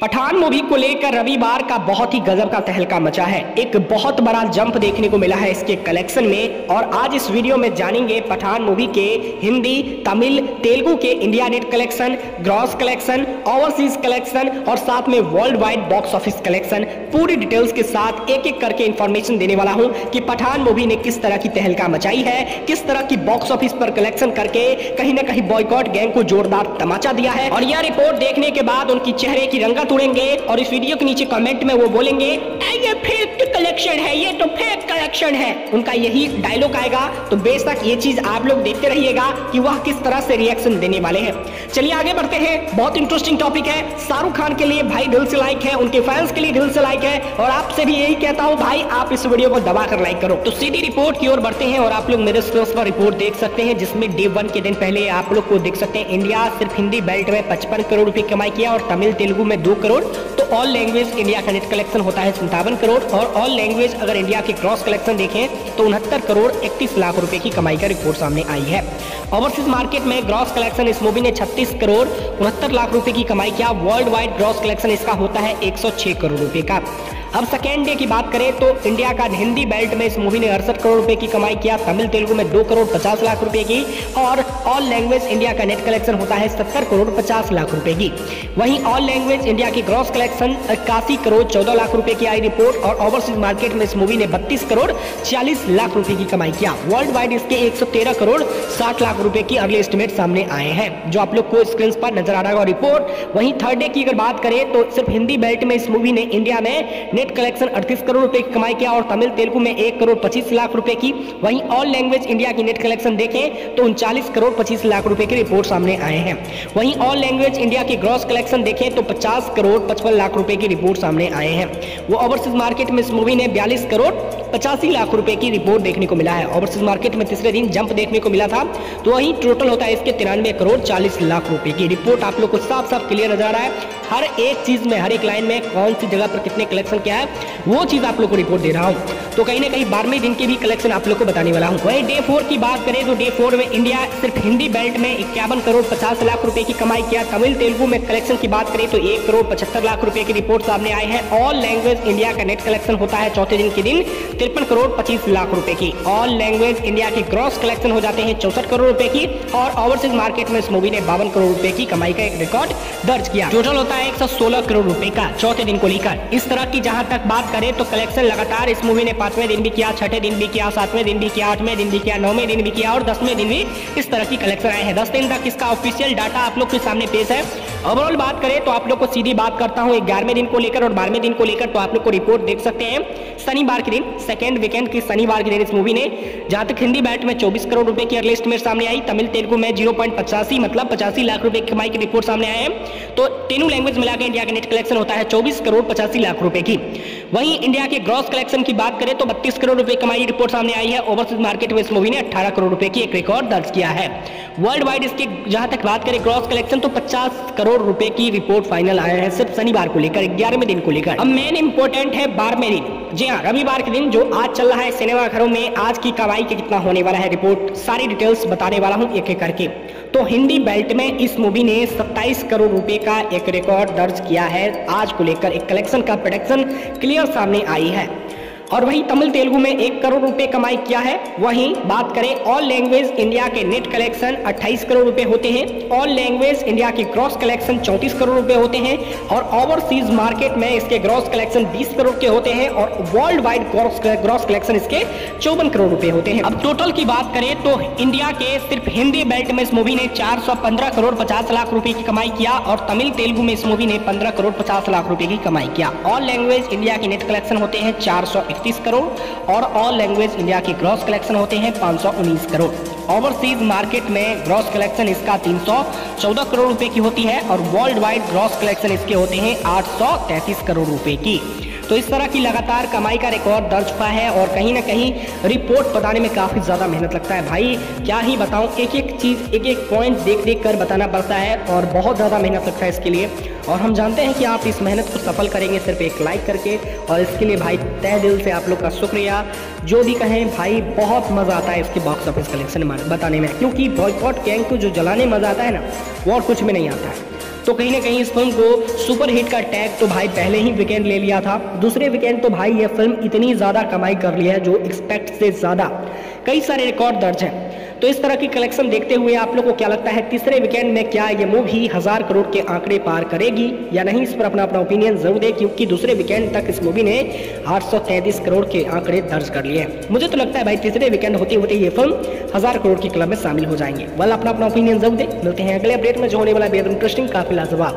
Pathan movie को लेकर रविवार का बहुत ही गजब का तहलका मचा है। एक बहुत बड़ा जंप देखने को मिला है इसके कलेक्शन में और आज इस वीडियो में जानेंगे पठान मूवी के हिंदी, तमिल, तेलुगु के India net collection gross collection overseas collection और साथ में world wide box office collection पूरी डिटेल्स के साथ एक एक करके इन्फॉर्मेशन देने वाला हूँ कि पठान मूवी ने किस तरह की तहलका मचाई है, किस तरह की बॉक्स ऑफ़िस पर कलेक्शन करके कहीं ना कहीं बॉयकॉट गैंग को जोरदार तमाचा दिया है। और यह रिपोर्ट देखने के बाद उनकी चेहरे की रंगत उड़ेंगे और इस वीडियो के नीचे कमेंट में वो बोलेंगे ये कलेक्शन है, ये तो फेक कलेक्शन है। उनका यही डायलॉग आएगा। तो बेशक ये चीज़ आप लोग देखते रहिएगा कि वह किस तरह से रिएक्शन देने वाले हैं। चलिए आगे बढ़ते हैं। बहुत इंटरेस्टिंग टॉपिक है। शाहरुख खान के लिए भाई दिल से लाइक है, उनके फैंस के लिए दिल से लाइक है। और आपसे भी यही कहता हूँ, भाई आप इस वीडियो को दबा कर लाइक करो। तो सीधी रिपोर्ट की ओर बढ़ते हैं और आप लोग मेरे स्क्रीन पर रिपोर्ट देख सकते हैं, जिसमें डे वन के दिन पहले आप लोग को देख सकते हैं इंडिया सिर्फ़ हिंदी बेल्ट में पचपन करोड़ रुपए कमाई किया और तमिल, तेलुगु में दो करोड़। तो ऑल लैंग्वेज इंडिया का नेट कलेक्शन होता है संतावन करोड़। और ऑल लैंग्वेज अगर इंडिया के क्रॉस कलेक्शन देखें तो उनहत्तर करोड़ इकतीस लाख रुपए की कमाई का रिपोर्ट सामने आई है। ओवरसीज मार्केट में ग्रॉस कलेक्शन इस मूवी ने 36 करोड़ उनहत्तर लाख रुपए की कमाई किया। वर्ल्ड वाइड ग्रॉस कलेक्शन इसका होता है 106 करोड़ रुपए का। अब सेकेंड डे की बात करें तो इंडिया का हिंदी बेल्ट में इस मूवी ने अड़सठ करोड़ रुपए की कमाई किया तमिल तेलुगु में दो करोड़ पचास लाख रुपए की और ऑल लैंग्वेज इंडिया का नेट कलेक्शन होता है सत्तर करोड़ पचास लाख रुपए की। वहीं ऑल लैंग्वेज इंडिया की ग्रॉस कलेक्शन इक्यासी करोड़ चौदह लाख रुपए की आई रिपोर्ट और ओवरसीज मार्केट में इस मूवी ने बत्तीस करोड़ छियालीस लाख रुपए की कमाई किया। वर्ल्ड वाइड इसके एक सौ तेरह करोड़ साठ लाख रुपए की अगले एस्टिमेट सामने आए हैं, जो आप लोग को स्क्रीन पर नज़र आ रहा है रिपोर्ट वहीं थर्ड डे की अगर बात करें तो सिर्फ़ हिंदी बेल्ट में इस मूवी ने इंडिया में नेट कलेक्शन अड़तीस करोड़ रुपए की कमाई किया और तमिल, तेलुगु में एक करोड़ पच्चीस लाख रुपए की। वहीं ऑल लैंग्वेज इंडिया की नेट कलेक्शन देखें तो उनचालीस करोड़ पच्चीस लाख रुपए की रिपोर्ट सामने आए हैं। वहीं ऑल लैंग्वेज इंडिया की ग्रॉस कलेक्शन देखें तो पचास करोड़ पचपन लाख रुपए की रिपोर्ट सामने आए हैं। वो ओवरसीज मार्केट में इस मूवी ने बयालीस करोड़ पचासी लाख रुपए की रिपोर्ट देखने को मिला है। ओवरसीज मार्केट में तीसरे दिन जंप देखने को मिला था। तो वहीं टोटल होता है इसके तिरानवे करोड़ चालीस लाख रुपए की रिपोर्ट आप लोग को साफ़ साफ़ क्लियर नज़र आ रहा है। हर एक चीज़ में, हर एक लाइन में कौन सी जगह पर कितने कलेक्शन क्या है, वो चीज़ आप लोग को रिपोर्ट दे रहा हूँ। तो कहीं ना कहीं बारहवें दिन के भी कलेक्शन आप लोग को बताने वाला हूँ। वही डे फोर की बात करें तो डे फोर में इंडिया सिर्फ़ हिंदी बेल्ट में इक्यावन करोड़ पचास लाख रुपए की कमाई किया। तमिल, तेलुगु में कलेक्शन की बात करें तो एक करोड़ पचहत्तर लाख रुपए की रिपोर्ट सामने आई है। ऑल लैंग्वेज इंडिया का नेट कलेक्शन होता है चौथे दिन के दिन। तिरपन करोड़ पच्चीस लाख रुपए की। ऑल लैंग्वेज इंडिया की ग्रॉस कलेक्शन हो जाते हैं चौसठ करोड़ रुपए की और ओवरसीज मार्केट में इस मूवी ने बावन करोड़ रुपए की कमाई का एक रिकॉर्ड दर्ज किया। टोटल होता है एक सौ सोलह करोड़ रुपए का चौथे दिन को लेकर। इस तरह की जहाँ तक बात करें तो कलेक्शन लगातार इस मूवी ने पाँचवें दिन भी किया, छठे दिन भी किया, सातवें दिन भी किया, आठवें दिन भी किया, नौवें दिन भी किया और दसवें दिन भी इस तरह की कलेक्शन आए हैं। दस दिन तक इसका ऑफिशियल डाटा आप लोग के सामने पेश है। ओवरऑल बात करें तो आप लोग को सीधी बात करता हूँ ग्यारहवें दिन को लेकर और बारहवें दिन को लेकर तो आप लोग को रिपोर्ट देख सकते हैं। शनिवार के दिन सेकेंड वीकेंड की शनिवार के दिन इस मूवी ने जहाँ तक हिंदी बैट में 24 करोड़ रुपए की अर्ली एस्टिमेट सामने आई। तमिल, तेलुगु में ज़ीरो मतलब पचासी लाख रुपए की कमाई की रिपोर्ट सामने आए हैं। तो तीनों लैंग्वेज मिलाकर इंडिया का नेट कलेक्शन होता है चौबीस करोड़ पचासी लाख रुपए की। वहीं इंडिया के ग्रॉस कलेक्शन की बात करें तो बत्तीस करोड़ रुपए कमाई रिपोर्ट सामने आई है। ओवरसीज मार्केट में इस मूवी ने अट्ठारह करोड़ रुपए की एक रिकॉर्ड दर्ज किया है। वर्ल्ड वाइड इसके, जहाँ तक बात करें ग्रॉस कलेक्शन तो पचास करोड़ रुपए की रिपोर्ट फाइनल आया है, सिर्फ़ शनिवार को लेकर, ग्यारहवें दिन को लेकर। अब मेन इंपोर्टेंट है बारहवें दिन। जी हाँ रविवार के दिन जो आज चल रहा है सिनेमा घरों में, आज की कमाई के कितना होने वाला है रिपोर्ट सारी डिटेल्स बताने वाला हूँ एक एक करके। तो हिंदी बेल्ट में इस मूवी ने 27 करोड़ रुपए का एक रिकॉर्ड दर्ज किया है, आज को लेकर एक कलेक्शन का प्रोडक्शन क्लियर सामने आई है। और वहीं तमिल तेलुगु में एक करोड़ रुपए कमाई किया है। वहीं बात करें ऑल लैंग्वेज इंडिया के नेट कलेक्शन 28 करोड़ रुपए होते हैं। ऑल लैंग्वेज इंडिया के ग्रॉस कलेक्शन 34 करोड़ रुपए होते हैं। और ओवरसीज मार्केट में इसके ग्रॉस कलेक्शन 20 करोड़ के होते हैं और वर्ल्ड वाइड ग्रॉस कलेक्शन इसके चौवन करोड़ रुपए होते हैं। अब टोटल की बात करें तो इंडिया के सिर्फ़ हिंदी बेल्ट में इस मूवी ने चार सौ पंद्रह करोड़ पचास लाख रुपए की कमाई किया और तमिल तेलुगु में इस मूवी ने पंद्रह करोड़ पचास लाख रुपए की कमाई किया। ऑल लैंग्वेज इंडिया के नेट कलेक्शन होते हैं चार सौ इकतीस करोड़ और ऑल लैंग्वेज इंडिया के ग्रॉस कलेक्शन होते हैं पाँच सौ उन्नीस करोड़। ओवरसीज मार्केट में ग्रॉस कलेक्शन इसका 314 करोड़ रुपए की होती है और वर्ल्ड वाइड ग्रॉस कलेक्शन इसके होते हैं आठ करोड़ रुपए की। तो इस तरह की लगातार कमाई का रिकॉर्ड दर्ज हुआ है और कहीं ना कहीं रिपोर्ट बताने में काफ़ी ज़्यादा मेहनत लगता है। भाई, क्या ही बताऊँ एक एक चीज़ एक एक पॉइंट देख देख कर बताना पड़ता है और बहुत ज़्यादा मेहनत लगता है इसके लिए। और हम जानते हैं कि आप इस मेहनत को सफल करेंगे सिर्फ़ एक लाइक करके। और इसके लिए भाई, तय दिल से आप लोग का शुक्रिया। जो भी कहें, भाई, बहुत मज़ा आता है इसके बॉक्स ऑफ़िस कलेक्शन बताने में। क्योंकि बॉयकॉट गैंग को जो जलाने मज़ा आता है ना, वो और कुछ भी नहीं आता है। तो कहीं ना कहीं इस फ़िल्म को सुपरहिट का टैग तो भाई पहले ही वीकेंड ले लिया था। दूसरे वीकेंड तो भाई ये फ़िल्म इतनी ज़्यादा कमाई कर ली है जो एक्सपेक्ट से ज़्यादा। कई सारे रिकॉर्ड दर्ज हैं। तो इस तरह की कलेक्शन देखते हुए आप लोग को क्या लगता है, तीसरे वीकेंड में क्या ये मूवी हज़ार करोड़ के आंकड़े पार करेगी या नहीं? इस पर अपना अपना ओपिनियन ज़रूर दे, क्योंकि दूसरे वीकेंड तक इस मूवी ने 833 करोड़ के आंकड़े दर्ज कर लिए मुझे तो लगता है भाई, तीसरे वीकेंड होते होते ये फ़िल्म हज़ार करोड़ की क्लब में शामिल हो जाएँगे। वाल अपना अपना ओपिनियन ज़रूर दे। मिलते हैं अगले अपडेट में, जो होने वाला बेहद इंटरेस्टिंग काफ़ी लाजवाब।